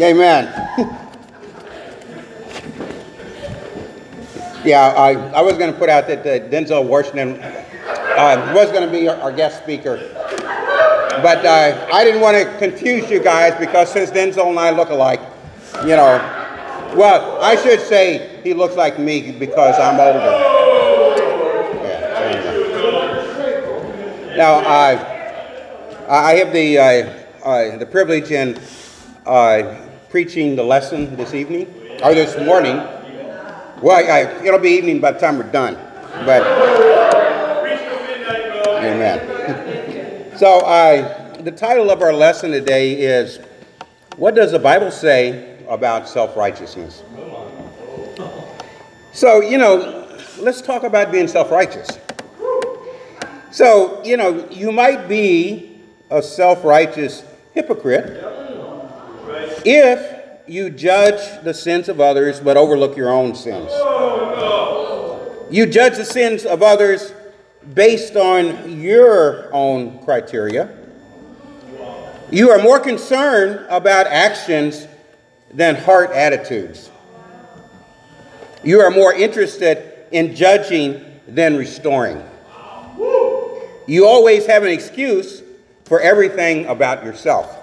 Amen. yeah, I, I was going to put out that uh, Denzel Washington uh, was going to be our, our, guest speaker. But uh, I didn't want to confuse you guys because since Denzel and I look alike, you know, well, I should say he looks like me because I'm older. Yeah, now, I, I have the, uh, the privilege in uh, preaching the lesson this evening, or this morning. Well, I, it'll be evening by the time we're done. But, amen. so, uh, the title of our lesson today is What Does the Bible Say About Self Righteousness? So, you know, let's talk about being self righteous. So, you know, you might be a self righteous hypocrite if you judge the sins of others but overlook your own sins. You judge the sins of others based on your own criteria. You are more concerned about actions than heart attitudes. You are more interested in judging than restoring. You always have an excuse for everything about yourself.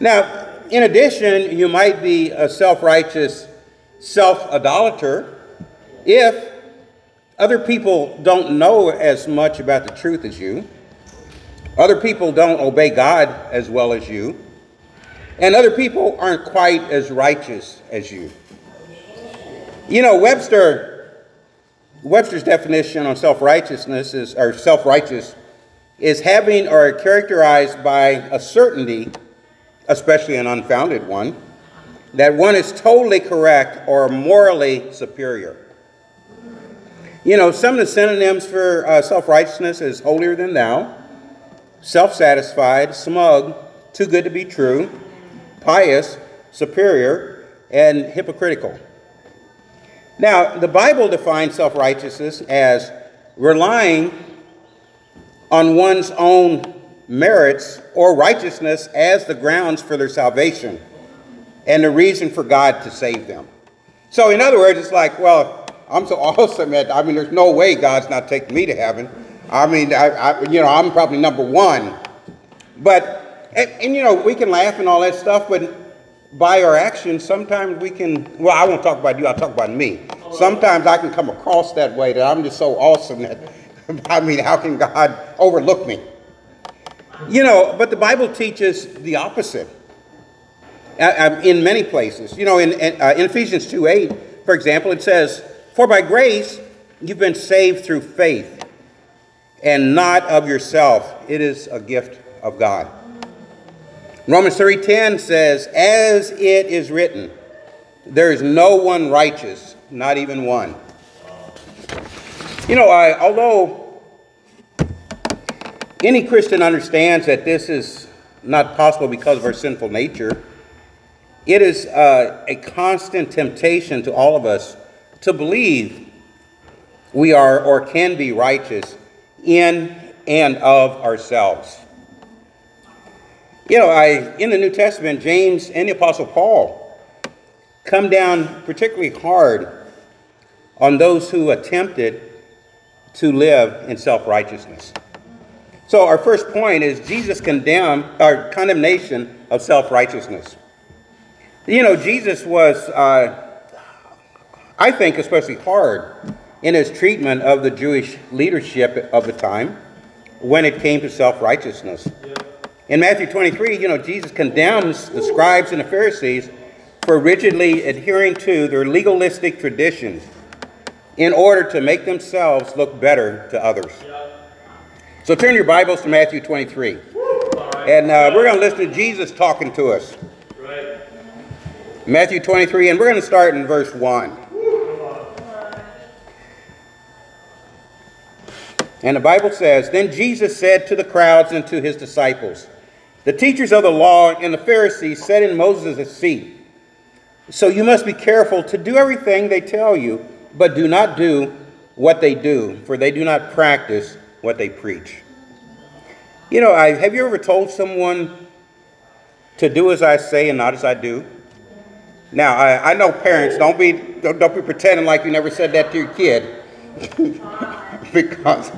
Now, in addition, you might be a self righteous self idolater if other people don't know as much about the truth as you, other people don't obey God as well as you, and other people aren't quite as righteous as you. You know, Webster Webster's definition on self-righteousness is or self-righteous is having or characterized by a certainty especially an unfounded one, that one is totally correct or morally superior. You know, some of the synonyms for uh, self righteousness is holier than thou, self satisfied, smug, too good to be true, pious, superior, and hypocritical. Now, the Bible defines self righteousness as relying on one's own merits or righteousness as the grounds for their salvation and the reason for God to save them. So, in other words, it's like, well, I'm so awesome at, I mean, there's no way God's not taking me to heaven. I mean, I, I you know, I'm probably number one. But, and, and, you know, we can laugh and all that stuff, but by our actions, sometimes we can, well, I won't talk about you, I'll talk about me. Oh, sometimes I can come across that way that I'm just so awesome that, I mean, how can God overlook me? You know, but the Bible teaches the opposite um, in many places. You know, in, uh, in Ephesians 2 8, for example, it says, For by grace you've been saved through faith, and not of yourself. It is a gift of God. Romans 3:10 says, "As it is written, there is no one righteous, not even one." You know, I, although any Christian understands that this is not possible because of our sinful nature. It is uh, a constant temptation to all of us to believe we are or can be righteous in and of ourselves. You know, I in the New Testament, James and the Apostle Paul come down particularly hard on those who attempted to live in self righteousness. So our first point is Jesus condemn our condemnation of self-righteousness. You know, Jesus was, uh, I think, especially hard in his treatment of the Jewish leadership of the time when it came to self-righteousness. In Matthew 23, you know, Jesus condemns the scribes and the Pharisees for rigidly adhering to their legalistic traditions in order to make themselves look better to others. So turn your Bibles to Matthew 23. And uh, we're going to listen to Jesus talking to us. Matthew 23, and we're going to start in verse 1. And the Bible says Then Jesus said to the crowds and to his disciples, The teachers of the law and the Pharisees sat in Moses' seat. So you must be careful to do everything they tell you, but do not do what they do, for they do not practice what they preach. You know, I, have you ever told someone to do as I say and not as I do. Now, I, I know parents, don't be, don't, don't be pretending like you never said that to your kid. because,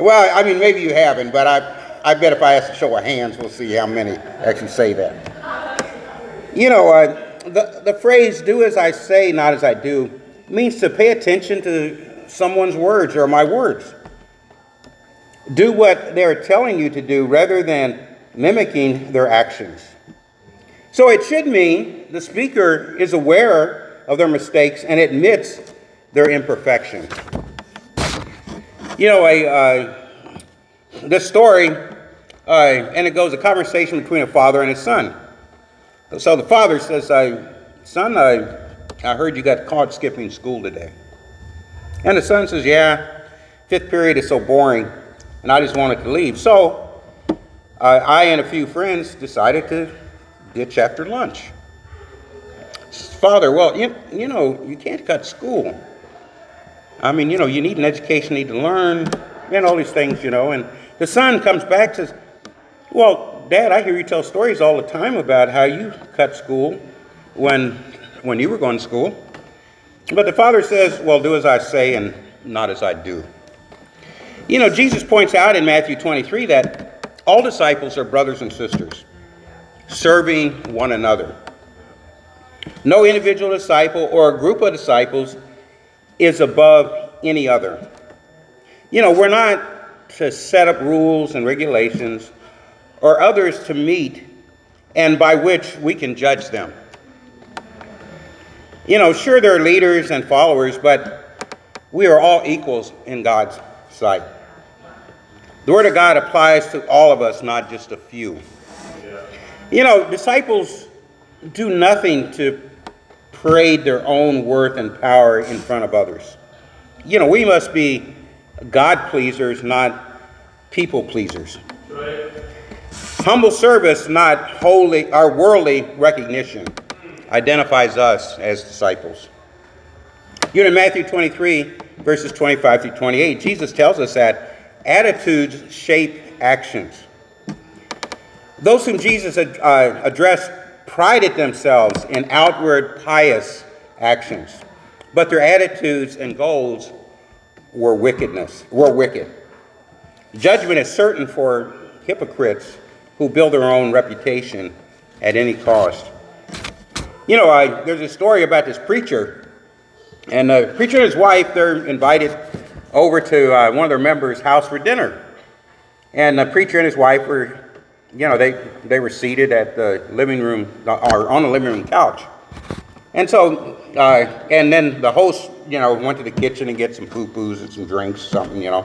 well, I mean, maybe you haven't, but I, I bet if I ask a show of hands, we'll see how many actually say that. You know, uh, the, the phrase, do as I say, not as I do, means to pay attention to someone's words or my words. Do what they're telling you to do rather than mimicking their actions. So it should mean the speaker is aware of their mistakes and admits their imperfection. You know, a, uh, this story, uh, and it goes a conversation between a father and his son. So the father says, I, Son, I, I heard you got caught skipping school today. And the son says, Yeah, fifth period is so boring, and I just wanted to leave. So uh, I and a few friends decided to ditch after lunch. Father, well, you, you know, you can't cut school. I mean, you know, you need an education, you need to learn, and all these things, you know. And the son comes back says, Well, Dad, I hear you tell stories all the time about how you cut school when, when you were going to school. But the father says, Well, do as I say and not as I do. You know, Jesus points out in Matthew 23 that all disciples are brothers and sisters serving one another. No individual disciple or a group of disciples is above any other. You know, we're not to set up rules and regulations or others to meet and by which we can judge them. You know, sure, there are leaders and followers, but we are all equals in God's sight. The Word of God applies to all of us, not just a few. You know, disciples do nothing to parade their own worth and power in front of others. You know, we must be God pleasers, not people pleasers. Humble service, not holy our worldly recognition, identifies us as disciples. You know, in Matthew 23, verses 25 through 28, Jesus tells us that attitudes shape actions. Those whom Jesus uh, addressed prided themselves in outward pious actions, but their attitudes and goals were wickedness, were wicked. Judgment is certain for hypocrites who build their own reputation at any cost. You know, I, there's a story about this preacher, and the preacher and his wife, they're invited over to uh, one of their members' house for dinner. And the preacher and his wife were you know, they, they were seated at the living room, or on the living room couch. And so, uh, and then the host, you know, went to the kitchen and get some pupus and some drinks, something, you know.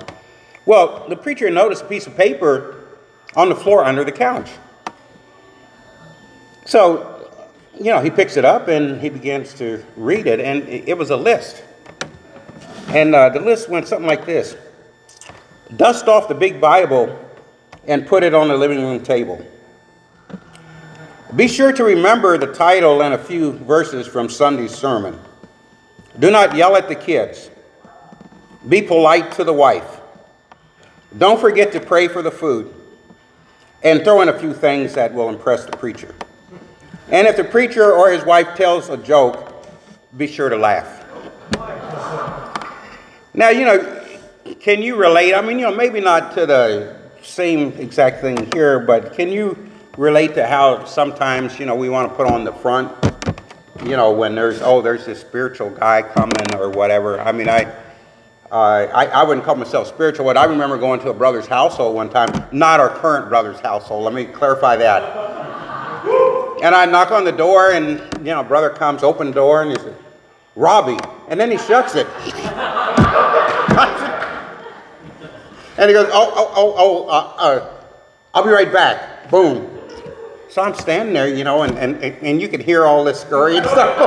Well, the preacher noticed a piece of paper on the floor under the couch. So, you know, he picks it up and he begins to read it, and it was a list. And uh, the list went something like this Dust off the big Bible and put it on the living room table. Be sure to remember the title and a few verses from Sunday's sermon. Do not yell at the kids. Be polite to the wife. Don't forget to pray for the food. And throw in a few things that will impress the preacher. And if the preacher or his wife tells a joke, be sure to laugh. Now, you know, can you relate? I mean, you know, maybe not to the same exact thing here, but can you relate to how sometimes, you know, we want to put on the front, you know, when there's, oh, there's this spiritual guy coming or whatever. I mean, I, uh, I, I wouldn't call myself spiritual, but I remember going to a brother's household one time, not our current brother's household. Let me clarify that. And I knock on the door, and, you know, brother comes, open door, and he says, Robbie. And then he shuts it. And he goes, oh, oh, oh, oh, uh, uh, I'll be right back. Boom. So I'm standing there, you know, and, and, and you can hear all this scurry and stuff.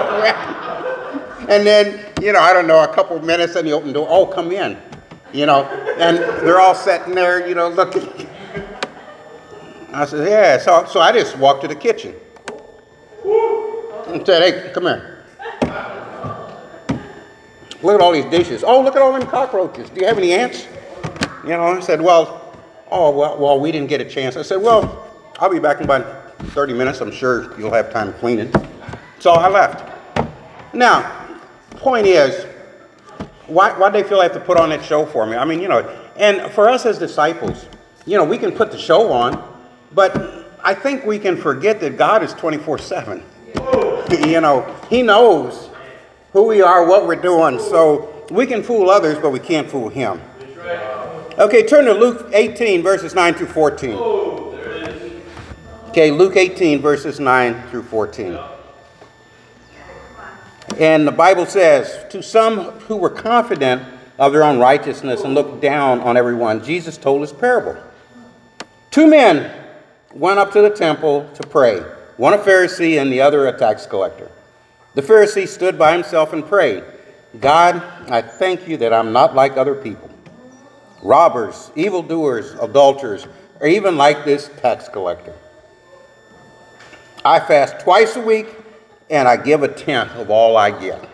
And then, you know, I don't know, a couple of minutes, and he opened the door, oh, come in, you know. And they're all sitting there, you know, looking. I said, yeah. So, so I just walked to the kitchen and said, hey, come here. Look at all these dishes. Oh, look at all them cockroaches. Do you have any ants? You know, I said, well, oh, well, well, we didn't get a chance. I said, well, I'll be back in about 30 minutes. I'm sure you'll have time cleaning. So I left. Now, point is, why, why do they feel they have to put on that show for me? I mean, you know, and for us as disciples, you know, we can put the show on, but I think we can forget that God is 24 7. You know, He knows who we are, what we're doing. So we can fool others, but we can't fool Him. Okay, turn to Luke 18, verses 9 through 14. Okay, Luke 18, verses 9 through 14. And the Bible says, To some who were confident of their own righteousness and looked down on everyone, Jesus told his parable. Two men went up to the temple to pray, one a Pharisee and the other a tax collector. The Pharisee stood by himself and prayed, God, I thank you that I'm not like other people, robbers, evildoers, adulterers, or even like this tax collector. I fast twice a week and I give a tenth of all I get.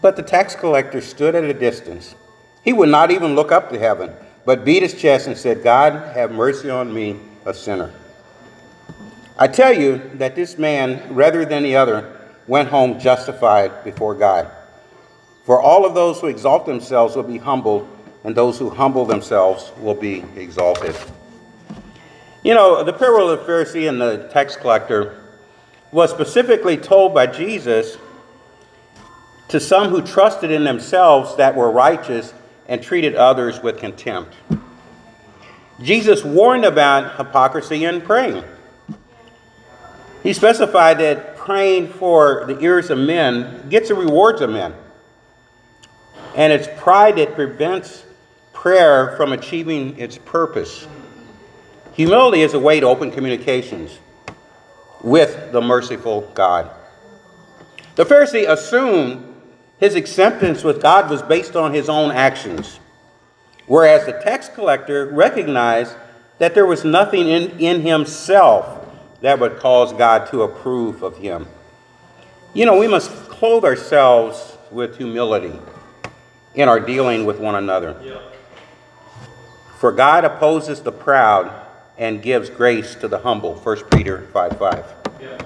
But the tax collector stood at a distance. He would not even look up to heaven, but beat his chest and said, God, have mercy on me, a sinner. I tell you that this man, rather than the other, went home justified before God. For all of those who exalt themselves will be humbled, and those who humble themselves will be exalted. You know, the parable of the Pharisee and the tax collector was specifically told by Jesus to some who trusted in themselves that were righteous and treated others with contempt. Jesus warned about hypocrisy in praying. He specified that praying for the ears of men gets the rewards of men. And it's pride that prevents prayer from achieving its purpose. Humility is a way to open communications with the merciful God. The Pharisee assumed his acceptance with God was based on his own actions, whereas the tax collector recognized that there was nothing in, in himself that would cause God to approve of him. You know, we must clothe ourselves with humility in our dealing with one another. Yeah. For God opposes the proud and gives grace to the humble. 1 Peter 5 5. Yeah.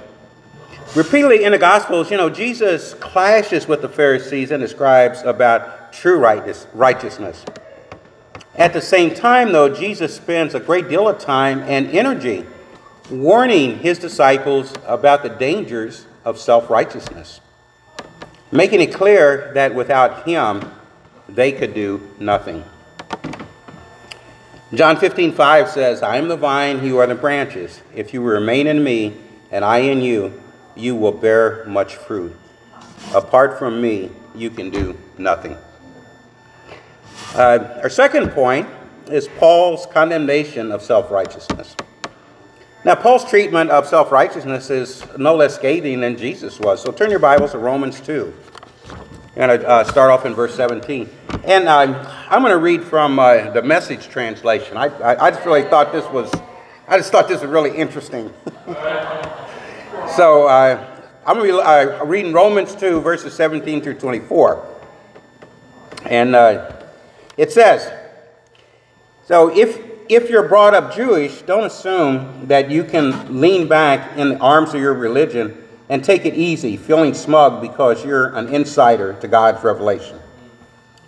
Repeatedly in the Gospels, you know, Jesus clashes with the Pharisees and the scribes about true righteousness. At the same time, though, Jesus spends a great deal of time and energy warning his disciples about the dangers of self righteousness, making it clear that without him, they could do nothing. John 15, 5 says, I am the vine, you are the branches. If you remain in me, and I in you, you will bear much fruit. Apart from me, you can do nothing. Uh, our second point is Paul's condemnation of self righteousness. Now, Paul's treatment of self righteousness is no less scathing than Jesus was. So turn your Bibles to Romans 2. I'm going to uh, start off in verse 17. And uh, I'm going to read from uh, the message translation. I, I, I, just really thought this was, I just thought this was really interesting. so uh, I'm going to be uh, reading Romans 2, verses 17 through 24. And it says, So if, if you're brought up Jewish, don't assume that you can lean back in the arms of your religion and take it easy, feeling smug because you're an insider to God's revelation.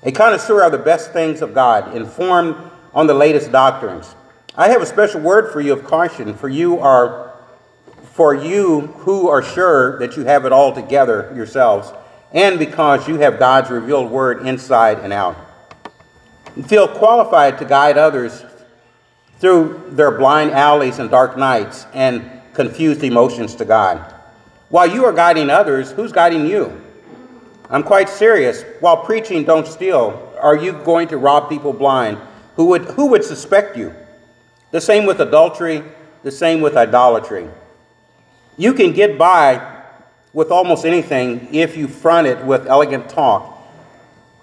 A connoisseur of the best things of God, informed on the latest doctrines. I have a special word for you of caution, for you are for you who are sure that you have it all together yourselves, and because you have God's revealed word inside and out. You feel qualified to guide others through their blind alleys and dark nights and confused emotions to God. While you are guiding others, who's guiding you? I'm quite serious. While preaching, don't steal. Are you going to rob people blind? Who would, who would suspect you? The same with adultery, the same with idolatry. You can get by with almost anything if you front it with elegant talk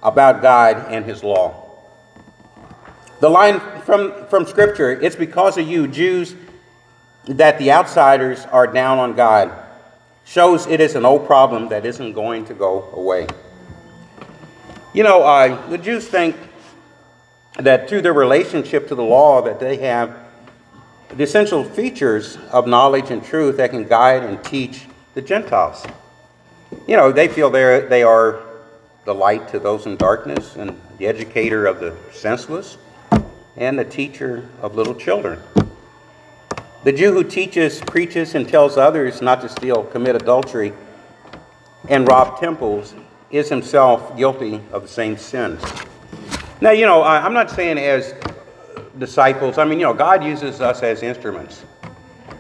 about God and His law. The line from, from Scripture it's because of you, Jews, that the outsiders are down on God shows it is an old problem that isn't going to go away. You know, uh, the Jews think that through their relationship to the law that they have the essential features of knowledge and truth that can guide and teach the Gentiles. You know, they feel they they are the light to those in darkness and the educator of the senseless and the teacher of little children. The Jew who teaches, preaches, and tells others not to steal, commit adultery, and rob temples is himself guilty of the same sins. Now, you know, I'm not saying as disciples, I mean, you know, God uses us as instruments,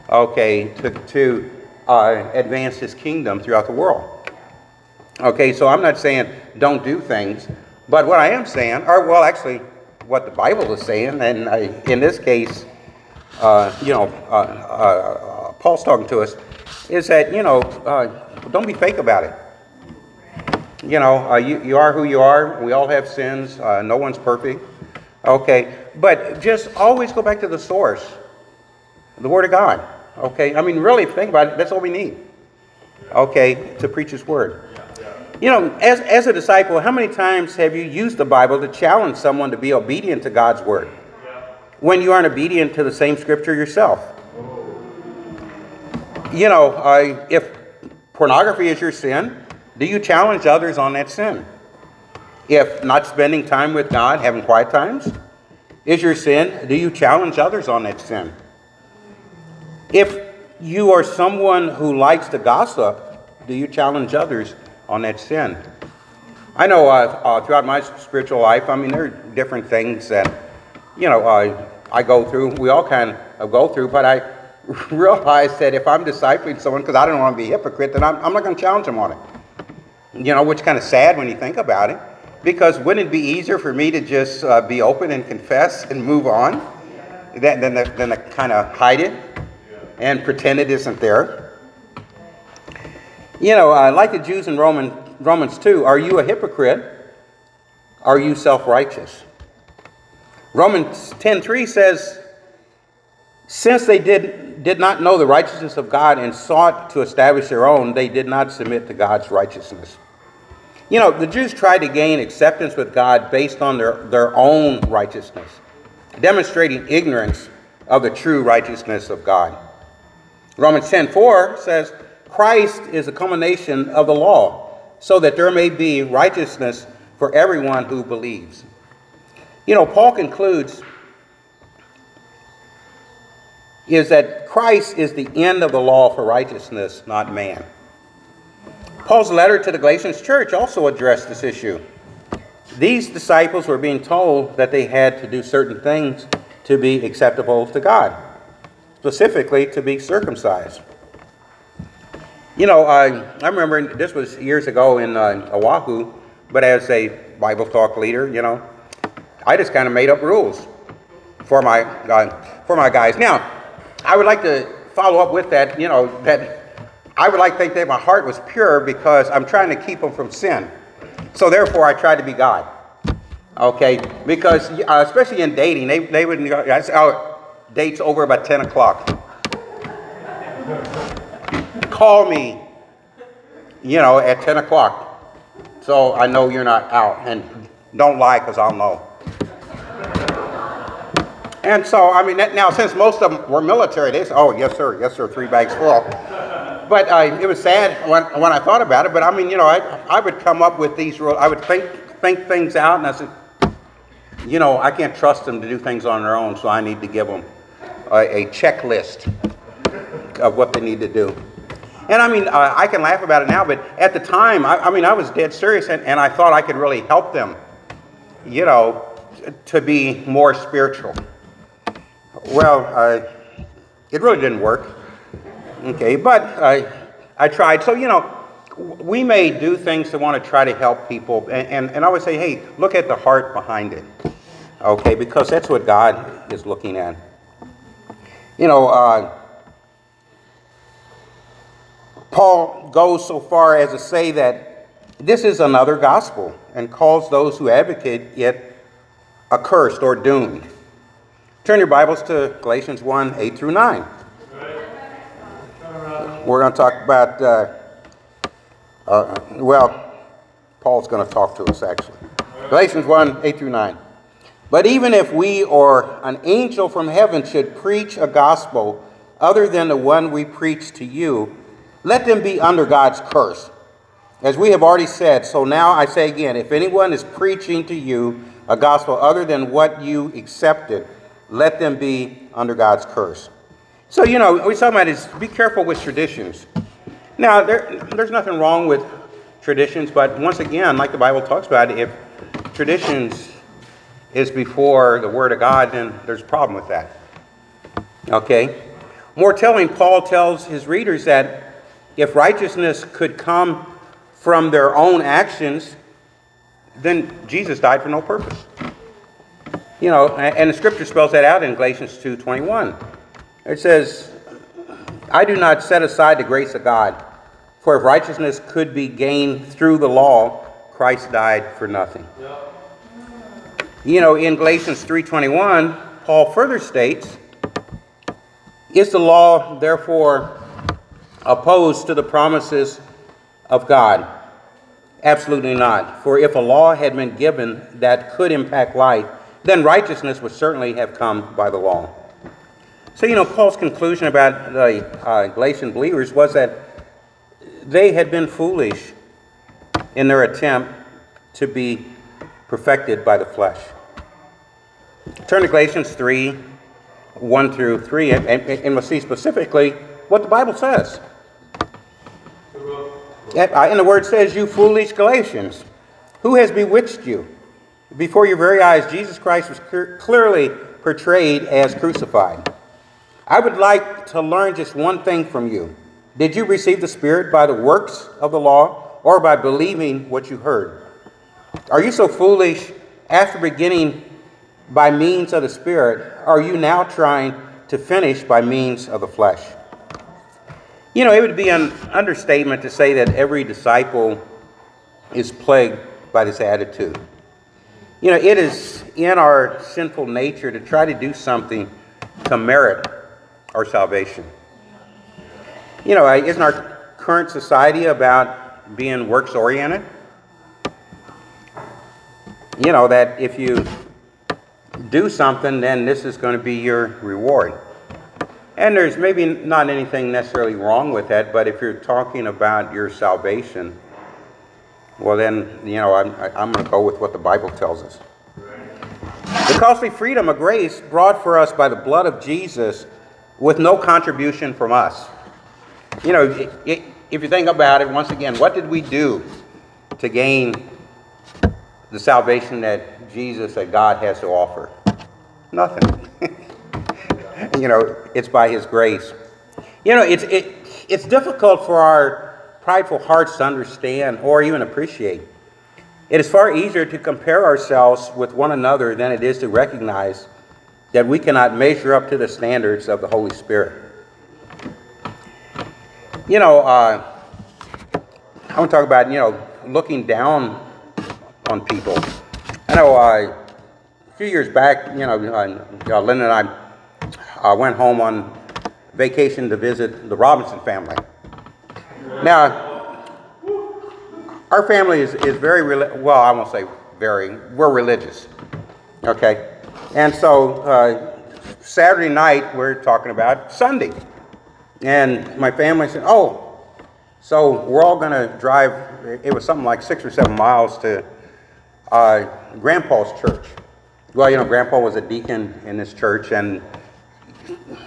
okay, to, to uh, advance his kingdom throughout the world. Okay, so I'm not saying don't do things, but what I am saying, or well, actually, what the Bible is saying, and I, in this case, uh, you know, uh, uh, Paul's talking to us, is that, you know, uh, don't be fake about it. You know, uh, you, you are who you are. We all have sins. no one's perfect. Okay, but just always go back to the source, the Word of God. Okay, I mean, really, think about it. That's all we need. Okay, to preach His Word. You know, as, as a disciple, how many times have you used the Bible to challenge someone to be obedient to God's Word when you aren't obedient to the same Scripture yourself? You know, if pornography is your sin, do you challenge others on that sin? If not spending time with God, having quiet times, is your sin, do you challenge others on that sin? If you are someone who likes to gossip, do you challenge others on that sin? I know uh, uh, throughout my spiritual life, I mean, there are different things that, you know, I go through, we all kind of go through, but I realize that if I'm discipling someone, because I don't want to be a hypocrite, then I'm, I'm not going to challenge them on it. You know, which is kind of sad when you think about it. Because wouldn't it be easier for me to just uh, be open and confess and move on than, than, to, than to kind of hide it and pretend it isn't there? You know, uh, like the Jews in Roman, Romans 2, are you a hypocrite? Are you self righteous? Romans 10:3 says, Since they did, did not know the righteousness of God and sought to establish their own, they did not submit to God's righteousness. You know, the Jews tried to gain acceptance with God based on their, their own righteousness, demonstrating ignorance of the true righteousness of God. Romans 10:4 says, Christ is a culmination of the law, so that there may be righteousness for everyone who believes. You know, Paul concludes is that Christ is the end of the law for righteousness, not man. Paul's letter to the Galatians church also addressed this issue. These disciples were being told that they had to do certain things to be acceptable to God, specifically to be circumcised. You know, I, I remember this was years ago in uh, Oahu, but as a Bible talk leader, you know, I just kind of made up rules for my uh, for my guys. Now, I would like to follow up with that. You know that I would like to think that my heart was pure because I'm trying to keep them from sin. So therefore, I tried to be God. Okay, because uh, especially in dating, they, they would say, oh, dates over about 10 o'clock. Call me, you know, at 10 o'clock. So I know you're not out. And don't lie because I'll know. And so, I mean, now since most of them were military, they said, oh, yes, sir, yes, sir, three bags full but uh, it was sad when, when I thought about it. But I mean, you know, I, I would come up with these rules. I would think, think things out, and I said, you know, I can't trust them to do things on their own, so I need to give them a, a checklist of what they need to do. And I mean, uh, I can laugh about it now, but at the time, I, I mean, I was dead serious, and, and I thought I could really help them, you know, to be more spiritual. Well, uh, it really didn't work. Okay, but I, I tried. So, you know, we may do things to want to try to help people, and, and, and I would say, hey, look at the heart behind it. Okay, because that's what God is looking at. You know, uh, Paul goes so far as to say that this is another gospel and calls those who advocate it accursed or doomed. Turn your Bibles to Galatians 1 8 through 9. We're going to talk about, uh, uh, well, Paul's going to talk to us actually. Galatians 1 8 through 9. But even if we or an angel from heaven should preach a gospel other than the one we preach to you, let them be under God's curse. As we have already said, so now I say again if anyone is preaching to you a gospel other than what you accepted, let them be under God's curse. So, you know, we're talking about is be careful with traditions. Now, there, there's nothing wrong with traditions, but once again, like the Bible talks about, if traditions is before the Word of God, then there's a problem with that. Okay? More telling, Paul tells his readers that if righteousness could come from their own actions, then Jesus died for no purpose. You know, and the scripture spells that out in Galatians 2:21. It says, "I do not set aside the grace of God, for if righteousness could be gained through the law, Christ died for nothing." You know, in Galatians 3:21, Paul further states, "Is the law therefore opposed to the promises of God?" Absolutely not. For if a law had been given that could impact life, then righteousness would certainly have come by the law. So, you know, Paul's conclusion about the uh, Galatian believers was that they had been foolish in their attempt to be perfected by the flesh. Turn to Galatians 3 1 through 3, and, and we'll see specifically what the Bible says. And the word says, You foolish Galatians, who has bewitched you? Before your very eyes, Jesus Christ was clearly portrayed as crucified. I would like to learn just one thing from you. Did you receive the Spirit by the works of the law or by believing what you heard? Are you so foolish after beginning by means of the Spirit? Are you now trying to finish by means of the flesh? You know, it would be an understatement to say that every disciple is plagued by this attitude. You know, it is in our sinful nature to try to do something to merit our salvation. You know, isn't our current society about being works oriented? You know, that if you do something, then this is going to be your reward. And there's maybe not anything necessarily wrong with that, but if you're talking about your salvation, well, then, you know, I'm, I'm going to go with what the Bible tells us. The costly freedom of grace brought for us by the blood of Jesus with no contribution from us. You know, if you think about it, once again, what did we do to gain the salvation that Jesus, that God has to offer? Nothing. you know, it's by His grace. You know, it's, it, it's difficult for our prideful hearts to understand or even appreciate. It is far easier to compare ourselves with one another than it is to recognize that we cannot measure up to the standards of the Holy Spirit. You know, uh, I want to talk about, you know, looking down on people. I know uh, a few years back, you know, uh, Lynn and I I went home on vacation to visit the Robinson family. Now, our family is, is very, well, I won't say very, we're religious. Okay? And so uh, Saturday night, we're talking about Sunday. And my family said, oh, so we're all going to drive, it was something like six or seven miles to uh, Grandpa's church. Well, you know, Grandpa was a deacon in this church, and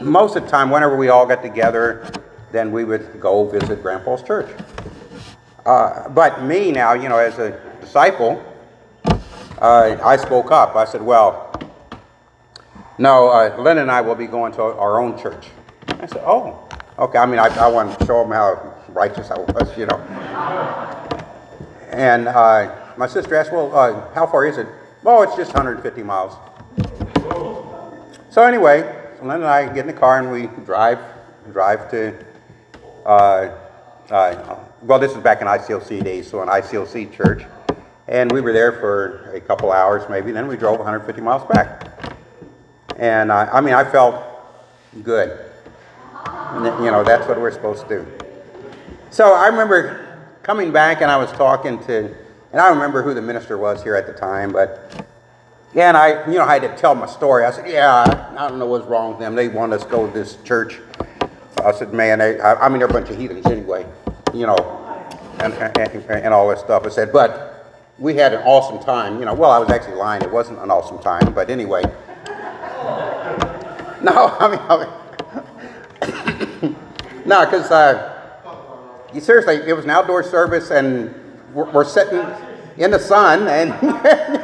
most of the time, whenever we all got together, then we would go visit Grandpa's church. Uh, but me now, you know, as a disciple, uh, I spoke up. I said, well, no, uh, Lynn and I will be going to our own church. I said, oh, okay. I mean, I, I want to show them how righteous I was, you know. And uh, my sister asked, well, uh, how far is it? Oh, it's just 150 miles. So anyway, Lynn and I get in the car and we drive drive to. Uh, uh, well, this is back in ICOC days, so an ICOC church, and we were there for a couple hours maybe. Then we drove 150 miles back, and uh, I mean I felt good. You know that's what we're supposed to do. So I remember coming back and I was talking to, and I remember who the minister was here at the time, but And I, you know, I had to tell my story. I said, yeah, I don't know what's wrong with them. They want us to go to this church. I said, man, they, I, I mean, they're a bunch of heathens anyway, you know, and, and, and all this stuff. I said, but we had an awesome time. You know, well, I was actually lying. It wasn't an awesome time, but anyway. No, I mean, I mean no, because uh, you, seriously, it was an outdoor service, and we're, we're sitting in the sun, and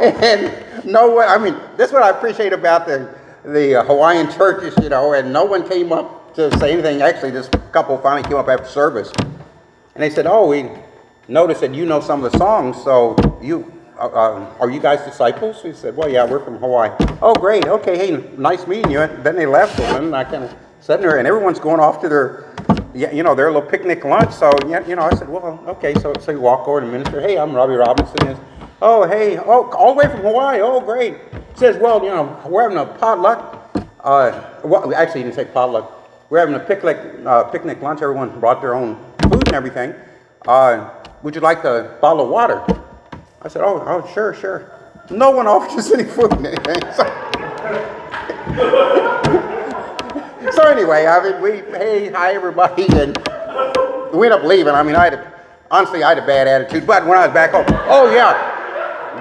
and no one. I mean, that's what I appreciate about the the Hawaiian churches, you know, and no one came up to say anything. Actually, this couple finally came up after service, and they said, "Oh, we noticed that you know some of the songs, so you uh, uh, are you guys disciples? We said, well, yeah, we're from Hawaii. Oh, great. Okay, hey, nice meeting you. And then they left, and I kind of sitting there, and everyone's going off to their, you know, their little picnic lunch. So, you know, I said, well, okay. So, so you walk over to minister. Hey, I'm Robbie Robinson. Oh, hey, oh, all the way from Hawaii. Oh, great. Says, well, you know, we're having a potluck. Uh, well, actually, he didn't say potluck. We're having a picnic, uh, picnic lunch. Everyone brought their own food and everything. Uh, would you like a bottle of water? I said, oh, oh, sure, sure. No one offers any food and anything. So, so anyway, I mean, we, hey, hi, everybody, and we ended up leaving. I mean, I had, a, honestly, I had a bad attitude, but when I was back home, oh, yeah,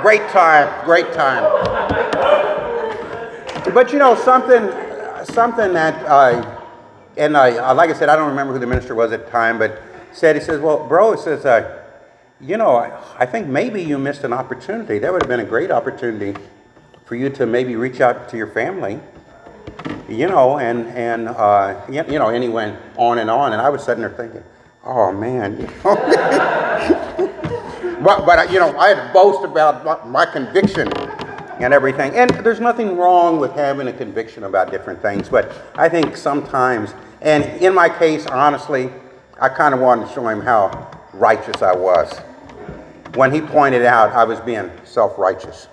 great time, great time. But you know, something, something that, uh, and I, like I said, I don't remember who the minister was at the time, but said, he says, well, bro, he says, uh, you know, I, I think maybe you missed an opportunity. That would have been a great opportunity for you to maybe reach out to your family, you know, and, and uh, you, you know, and he went on and on. And I was sitting there thinking, oh, man. but, but, you know, I had to boast about my conviction and everything. And there's nothing wrong with having a conviction about different things. But I think sometimes, and in my case, honestly, I kind of wanted to show him how righteous I was when he pointed out I was being self righteous.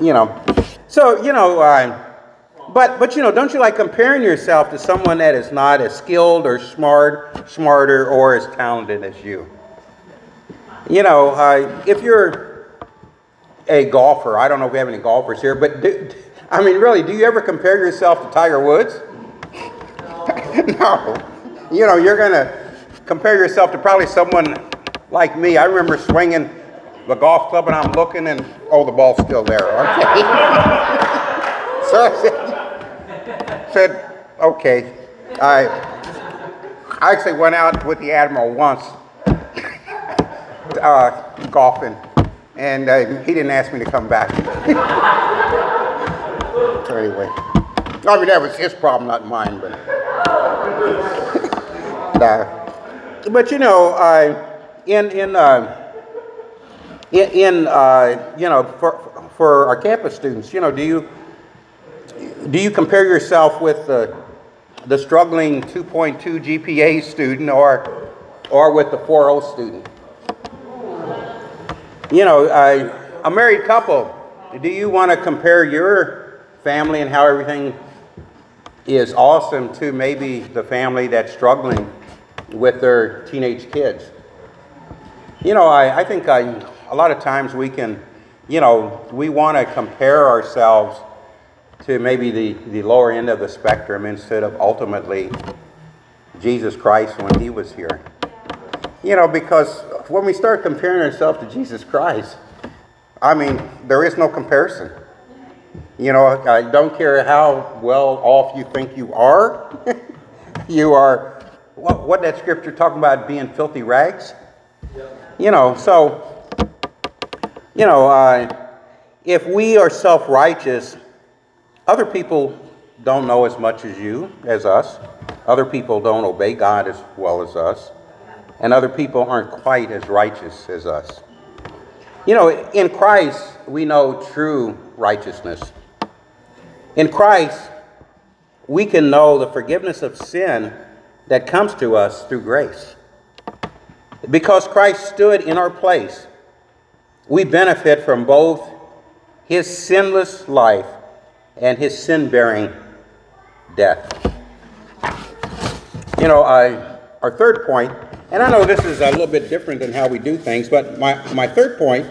You know, so, you know, uh, but, but, you know, don't you like comparing yourself to someone that is not as skilled or smart, smarter, or as talented as you? You know, uh, if you're a golfer, I don't know if we have any golfers here, but do, I mean, really, do you ever compare yourself to Tiger Woods? no. You know, you're going to compare yourself to probably someone like me. I remember swinging the golf club and I'm looking and, oh, the ball's still there. Okay. so I said, said, okay. I, I actually went out with the Admiral once uh, golfing, and uh, he didn't ask me to come back. so anyway, I mean, that was his problem, not mine, but. uh, but you know, uh, in in uh, in, uh, you know for for our campus students, you know, do you do you compare yourself with the the struggling 2.2 GPA student or or with the 4.0 student? You know, a married couple, do you want to compare your family and how everything is awesome to maybe the family that's struggling with their teenage kids. You know, I, I think I, a lot of times we can, you know, we want to compare ourselves to maybe the, the lower end of the spectrum instead of ultimately Jesus Christ when he was here. You know, because when we start comparing ourselves to Jesus Christ, I mean, there is no comparison. You know, I don't care how well off you think you are, you are what, what that scripture talking about being filthy rags? You know, so, you know, uh, if we are self righteous, other people don't know as much as you, as us. Other people don't obey God as well as us. And other people aren't quite as righteous as us. You know, in Christ, we know true righteousness. In Christ, we can know the forgiveness of sin that comes to us through grace. Because Christ stood in our place, we benefit from both his sinless life and his sin bearing death. You know, I, our third point And I know this is a little bit different than how we do things, but my, my third point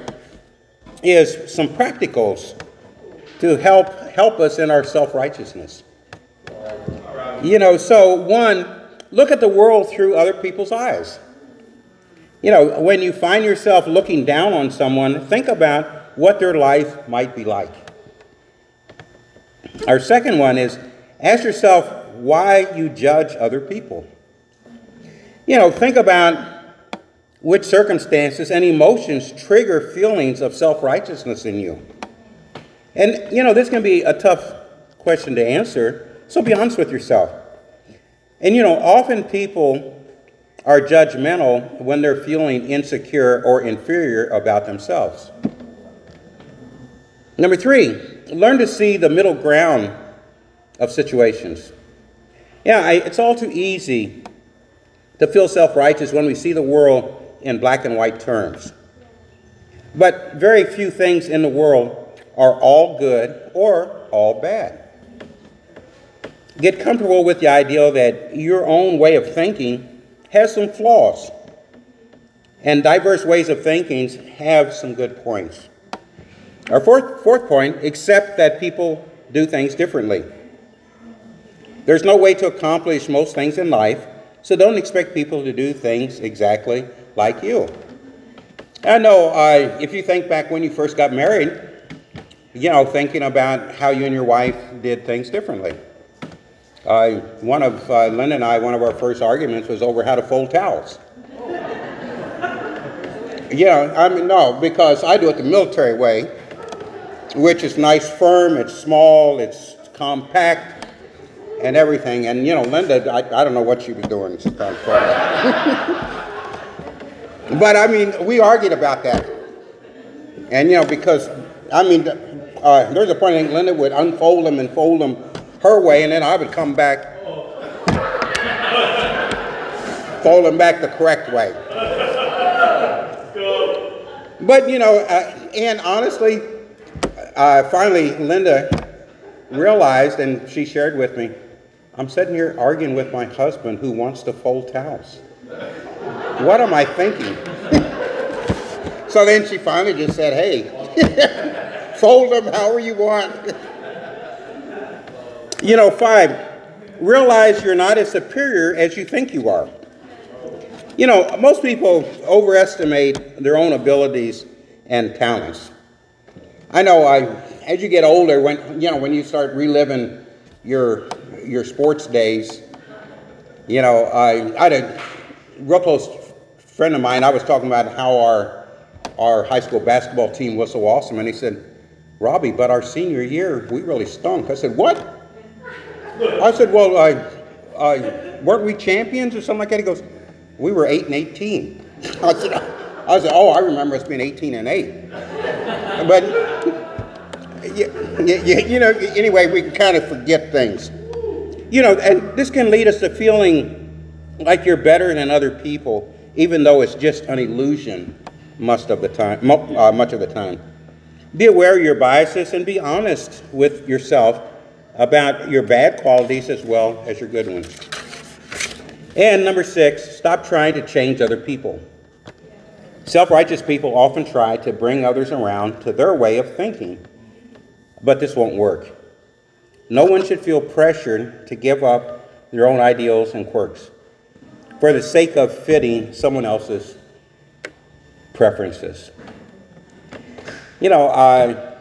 is some practicals to help help us in our self-righteousness. You know, so one, look at the world through other people's eyes. You know, when you find yourself looking down on someone, think about what their life might be like. Our second one is ask yourself why you judge other people. You know, think about which circumstances and emotions trigger feelings of self righteousness in you. And, you know, this can be a tough question to answer, so be honest with yourself. And, you know, often people are judgmental when they're feeling insecure or inferior about themselves. Number three, learn to see the middle ground of situations. Yeah, I, it's all too easy to feel self righteous when we see the world in black and white terms. But very few things in the world are all good or all bad. Get comfortable with the idea that your own way of thinking has some flaws, and diverse ways of thinking have some good points. Our fourth, fourth point accept that people do things differently. There's no way to accomplish most things in life, so don't expect people to do things exactly like you. I know uh, if you think back when you first got married, you know, thinking about how you and your wife did things differently. One of uh, Lynn and I, one of our first arguments was over how to fold towels. you know, I mean, no, because I do it the military way, which is nice, firm, it's small, it's compact, and everything. And, you know, Linda, I, I don't know what she was doing. But, I mean, we argued about that. And, you know, because, I mean, uh, there's a point I think Linda would unfold them and fold them her way, and then I would come back, fold them back the correct way. But, you know, uh, and honestly, uh, finally, Linda realized, and she shared with me, I'm sitting here arguing with my husband who wants to fold towels. What am I thinking? so then she finally just said, hey, fold them however you want. you know, five, realize you're not as superior as you think you are. You know, most people overestimate their own abilities and talents. I know I, as you get older, when, you know, when you start reliving your your sports days, you know, I, I had a real close friend of mine. I was talking about how our our high school basketball team was so awesome, and he said, "Robbie, but our senior year we really stunk." I said, "What?" I said, "Well, I, I, weren't we champions or something like that?" He goes, "We were eight and 18. I said, "I said, oh, I remember us being 18 and eight, but." You know, anyway, we can kind of forget things. You know, and this can lead us to feeling like you're better than other people, even though it's just an illusion most of the time. Uh, much of the time. Be aware of your biases and be honest with yourself about your bad qualities as well as your good ones. And number six, stop trying to change other people. Self righteous people often try to bring others around to their way of thinking, but this won't work. No one should feel pressured to give up their own ideals and quirks for the sake of fitting someone else's preferences. You know, uh,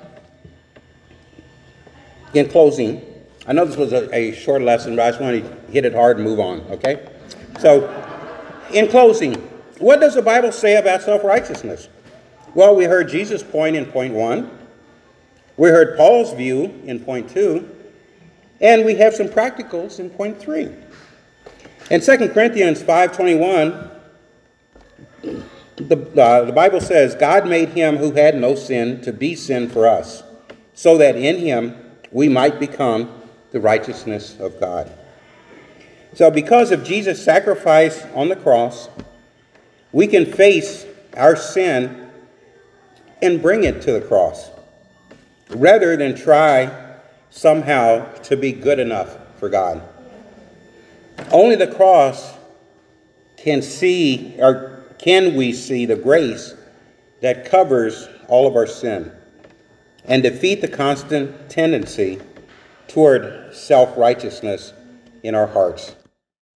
in closing, I know this was a, a short lesson, but I just want to hit it hard and move on, okay? So, in closing, what does the Bible say about self righteousness? Well, we heard Jesus' point in point one. We heard Paul's view in point two. And we have some practicals in point three. In 2 Corinthians 5.21, the, uh, the Bible says, God made him who had no sin to be sin for us, so that in him we might become the righteousness of God. So because of Jesus' sacrifice on the cross, we can face our sin and bring it to the cross, rather than try somehow to be good enough for God. Only the cross can see, or can we see the grace that covers all of our sin and defeat the constant tendency toward self righteousness in our hearts?